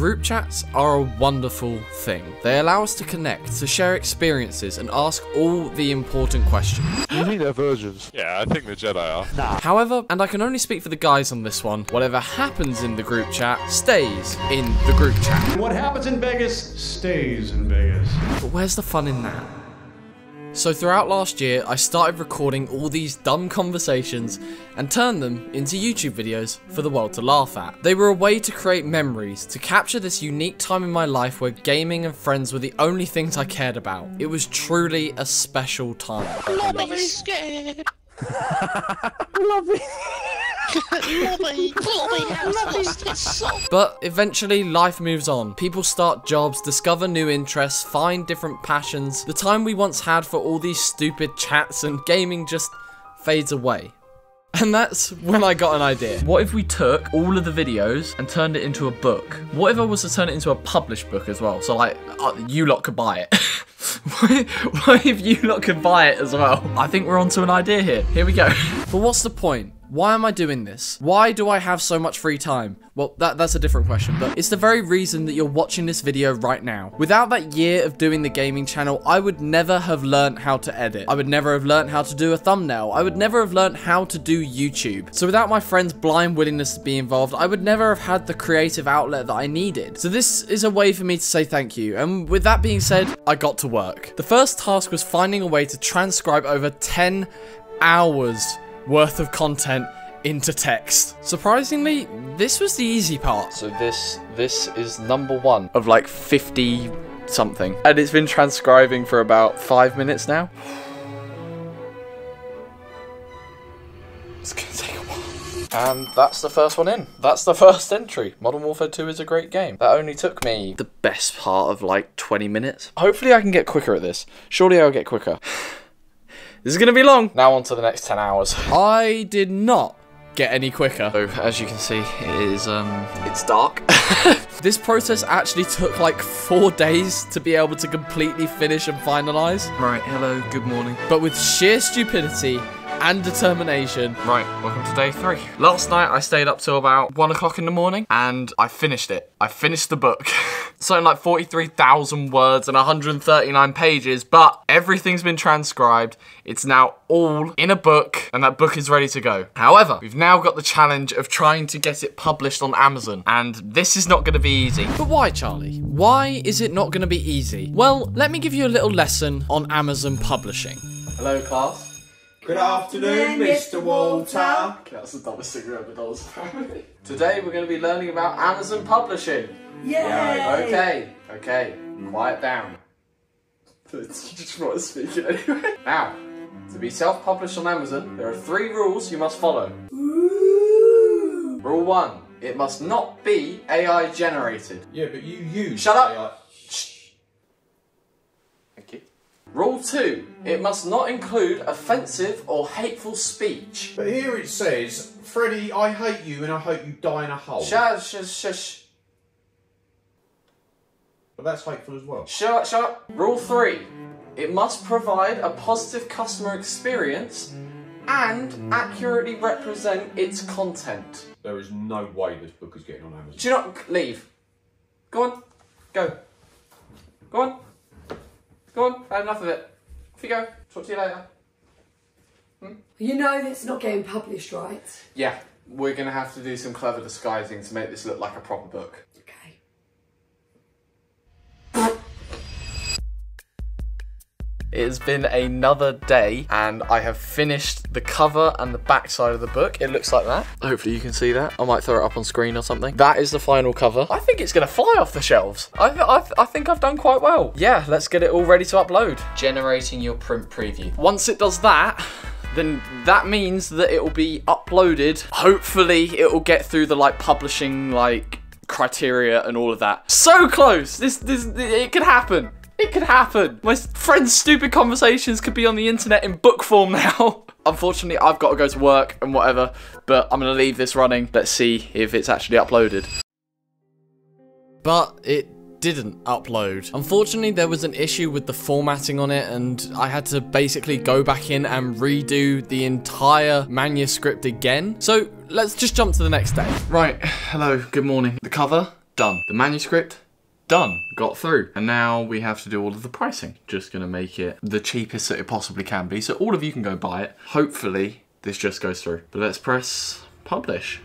Group chats are a wonderful thing. They allow us to connect, to share experiences, and ask all the important questions. You think they're virgins? Yeah, I think the Jedi are. Nah. However, and I can only speak for the guys on this one, whatever happens in the group chat stays in the group chat. What happens in Vegas stays in Vegas. But where's the fun in that? So throughout last year, I started recording all these dumb conversations and turned them into YouTube videos for the world to laugh at. They were a way to create memories, to capture this unique time in my life where gaming and friends were the only things I cared about. It was truly a special time. Lobby's scared. Lobby. Lobby. But eventually, life moves on. People start jobs, discover new interests, find different passions. The time we once had for all these stupid chats and gaming just fades away. And that's when I got an idea. What if we took all of the videos and turned it into a book? What if I was to turn it into a published book as well? So like, uh, you lot could buy it. what if you lot could buy it as well? I think we're onto an idea here. Here we go. but what's the point? Why am I doing this? Why do I have so much free time? Well, that, that's a different question, but it's the very reason that you're watching this video right now. Without that year of doing the gaming channel, I would never have learned how to edit. I would never have learned how to do a thumbnail. I would never have learned how to do YouTube. So without my friends' blind willingness to be involved, I would never have had the creative outlet that I needed. So this is a way for me to say thank you. And with that being said, I got to work. The first task was finding a way to transcribe over 10 hours worth of content into text. Surprisingly, this was the easy part. So this this is number 1 of like 50 something. And it's been transcribing for about 5 minutes now. It's going to take a while. And that's the first one in. That's the first entry. Modern Warfare 2 is a great game. That only took me the best part of like 20 minutes. Hopefully I can get quicker at this. Surely I'll get quicker. This is going to be long. Now on to the next 10 hours. I did not get any quicker. So as you can see, it is, um, it's dark. this process actually took like four days to be able to completely finish and finalize. Right, hello, good morning. But with sheer stupidity and determination. Right, welcome to day three. Last night I stayed up till about one o'clock in the morning and I finished it. I finished the book. Something like 43,000 words and 139 pages, but everything's been transcribed. It's now all in a book and that book is ready to go. However, we've now got the challenge of trying to get it published on Amazon and this is not going to be easy. But why, Charlie? Why is it not going to be easy? Well, let me give you a little lesson on Amazon publishing. Hello, class. Good afternoon, Mr. Walter. That's the dumbest thing ever does. Today we're going to be learning about Amazon publishing. Yay! Okay, okay, quiet down. You just want to speak it anyway. Now, to be self-published on Amazon, there are three rules you must follow. Rule one, it must not be AI generated. Yeah, but you use. Shut up. AI. Thank you. Rule two, it must not include offensive or hateful speech. But here it says, Freddie, I hate you and I hope you die in a hole. Shut, shush, shush. But that's hateful as well. Shut up, shut up. Rule three. It must provide a positive customer experience and accurately represent its content. There is no way this book is getting on Amazon. Do you not leave? Go on. Go. Go on. Go on. I had enough of it. Off you go. Talk to you later. Hmm? You know that's not getting published, right? Yeah, we're gonna have to do some clever disguising to make this look like a proper book. It has been another day and I have finished the cover and the back side of the book. It looks like that. Hopefully you can see that. I might throw it up on screen or something. That is the final cover. I think it's going to fly off the shelves. I, th I, th I think I've done quite well. Yeah, let's get it all ready to upload. Generating your print preview. Once it does that, then that means that it will be uploaded. Hopefully it will get through the like publishing like criteria and all of that. So close. This this it could happen. It could happen. My friends' stupid conversations could be on the internet in book form now. Unfortunately, I've got to go to work and whatever, but I'm going to leave this running. Let's see if it's actually uploaded. But it didn't upload. Unfortunately, there was an issue with the formatting on it, and I had to basically go back in and redo the entire manuscript again. So let's just jump to the next day. Right, hello, good morning. The cover done. The manuscript, done. Got through. And now we have to do all of the pricing. Just gonna make it the cheapest that it possibly can be. So all of you can go buy it. Hopefully this just goes through. But let's press publish.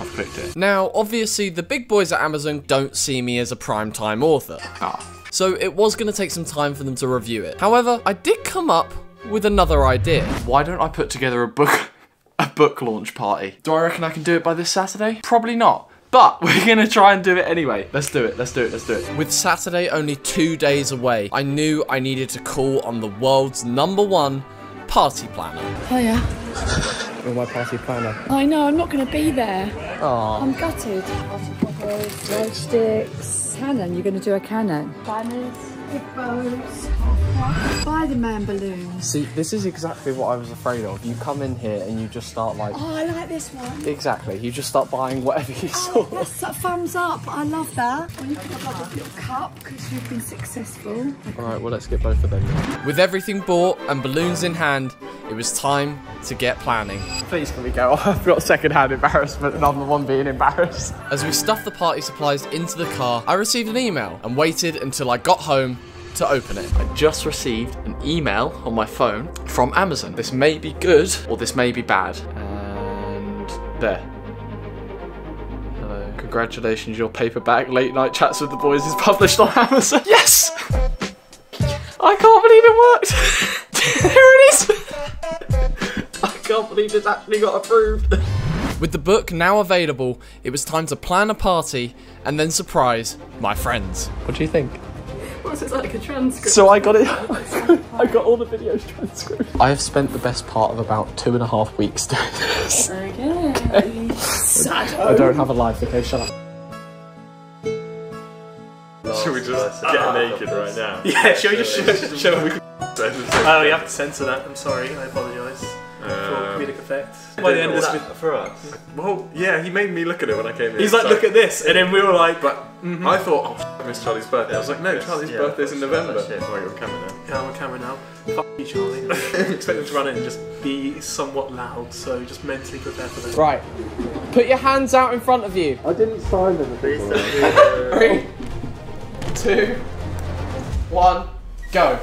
I've clicked it. Now, obviously, the big boys at Amazon don't see me as a prime time author. Ah. So it was going to take some time for them to review it. However, I did come up with another idea. Why don't I put together a book a book launch party? Do I reckon I can do it by this Saturday? Probably not. But we're gonna try and do it anyway. Let's do it, let's do it, let's do it. With Saturday only two days away, I knew I needed to call on the world's number one party planner. Oh, Hiya. You're my party planner. I know, I'm not going to be there. I'm gutted. Light sticks. Cannon, you're going to do a cannon. Banners, hippos, the man balloons. See, this is exactly what I was afraid of. You come in here and you just start like... Oh, I like this one. Exactly, you just start buying whatever you oh, saw. Oh, that's a thumbs up. I love that. Well, you can have a little cup because you've been successful. Alright, well let's get both of them. With everything bought and balloons in hand, it was time to get planning. Please can we go? I've got second-hand embarrassment and I'm the one being embarrassed. As we stuffed the party supplies into the car, I received an email and waited until I got home to open it. I just received an email on my phone from Amazon. This may be good or this may be bad. And there. Hello. Congratulations, your paperback Late Night Chats with the Boys is published on Amazon. Yes! I can't believe it worked! believe it's actually got approved. With the book now available, it was time to plan a party and then surprise my friends. What do you think? What's it like a transcript? So I got it. I got all the videos transcribed. I have spent the best part of about two and a half weeks doing this. Okay. I don't have a life. Okay, shut up. Should we just get naked right now? Yeah, Should we just show, show we can... Oh, you have to censor that. I'm sorry. I apologise for Um, comedic effect. By the end of this, video, for us. Well, yeah, he made me look at it when I came in. he's like, so- "Look at this," and then we were like, But I thought, oh, shit, I Charlie's birthday. I was like, no, Charlie's birthday's in November. Oh, you're on camera now. "Yeah, I'm on camera now. Fuck you, Charlie." Expect them to run in and just be somewhat loud, so just mentally prepare for that. Right. Put your hands out in front of you. I didn't sign them. Three, two, one, go.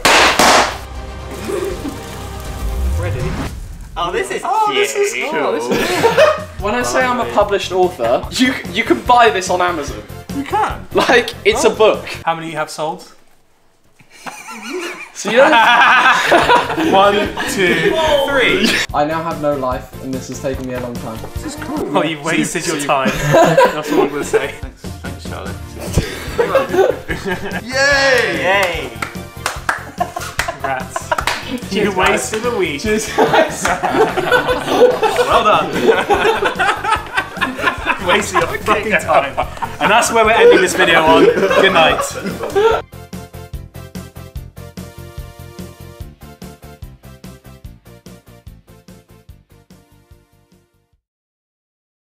Oh, this is Oh, this is cool. Oh, this is when I say I'm a published author, you you can buy this on Amazon. You can. Like it's a oh. book. How many you have sold? So you don't. One, two, three. I now have no life, and this has taken me a long time. This is cool. Oh, you've wasted your time. That's all I'm gonna say. Thanks, thanks, Charlie. Yay! Congrats. You wasted a week. Cheers, guys. Well done. wasted your fucking time. And that's where we're ending this video on. Good night.